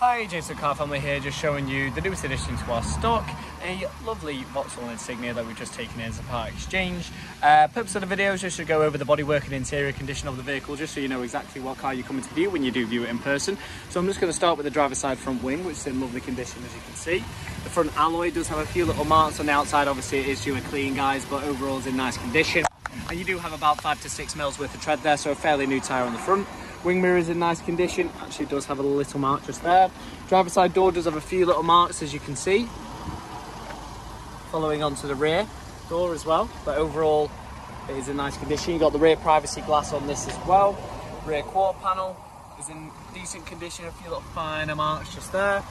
Hi, Jason Car Family here, just showing you the newest addition to our stock, a lovely Vauxhall Insignia that we've just taken in as a part exchange. Uh, purpose of the video is just to go over the bodywork and interior condition of the vehicle, just so you know exactly what car you're coming to view when you do view it in person. So I'm just going to start with the driver's side front wing, which is in lovely condition as you can see. The front alloy does have a few little marks on the outside, obviously it is due a clean guys, but overall it's in nice condition. And you do have about five to six mils worth of tread there, so a fairly new tyre on the front. Wing mirror is in nice condition. Actually does have a little mark just there. Driver side door does have a few little marks as you can see. Following onto the rear door as well. But overall it is in nice condition. You've got the rear privacy glass on this as well. Rear quarter panel is in decent condition. A few little finer marks just there.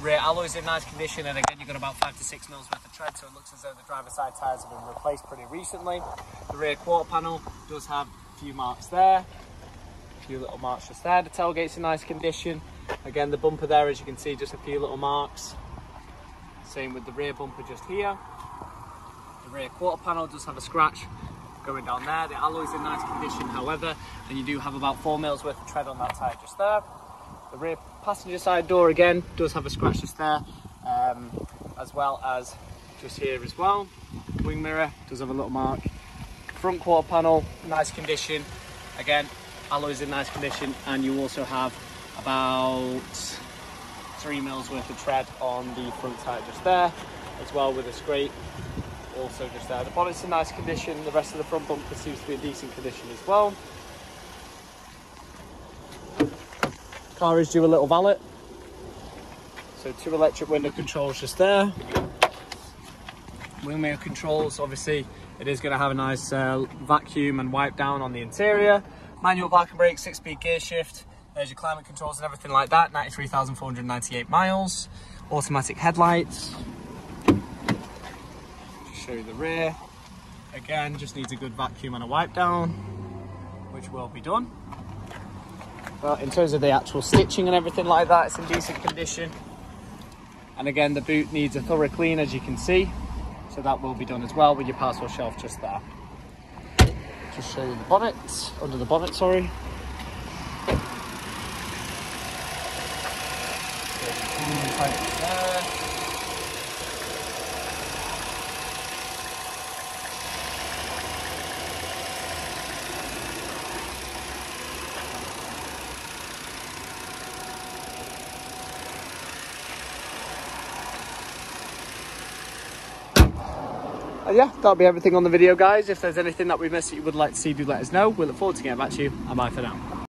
Rear alloy is in nice condition and again you've got about five to six mils worth of tread so it looks as though the driver side tyres have been replaced pretty recently. The rear quarter panel does have a few marks there few little marks just there. The tailgate's in nice condition. Again, the bumper there, as you can see, just a few little marks. Same with the rear bumper just here. The rear quarter panel does have a scratch going down there. The alloy's in nice condition, however, and you do have about four mils worth of tread on that tyre just there. The rear passenger side door, again, does have a scratch just there, um, as well as just here as well. Wing mirror does have a little mark. Front quarter panel, nice condition. Again, alloys in nice condition and you also have about three mils worth of tread on the front tire just there as well with a scrape also just there. The bonnet's in nice condition the rest of the front bumper seems to be in decent condition as well. Car is due a little valet. So two electric window controls just there. Wing mirror controls obviously it is going to have a nice uh, vacuum and wipe down on the interior Manual parking brake, six speed gear shift. There's your climate controls and everything like that. 93,498 miles. Automatic headlights. Just show you the rear. Again, just needs a good vacuum and a wipe down, which will be done. But in terms of the actual stitching and everything like that, it's in decent condition. And again, the boot needs a thorough clean, as you can see. So that will be done as well with your parcel shelf just there just show you the bonnet, under the bonnet, sorry. uh, Uh, yeah, that'll be everything on the video, guys. If there's anything that we missed that you would like to see, do let us know. We look forward to getting back to you. And bye for now.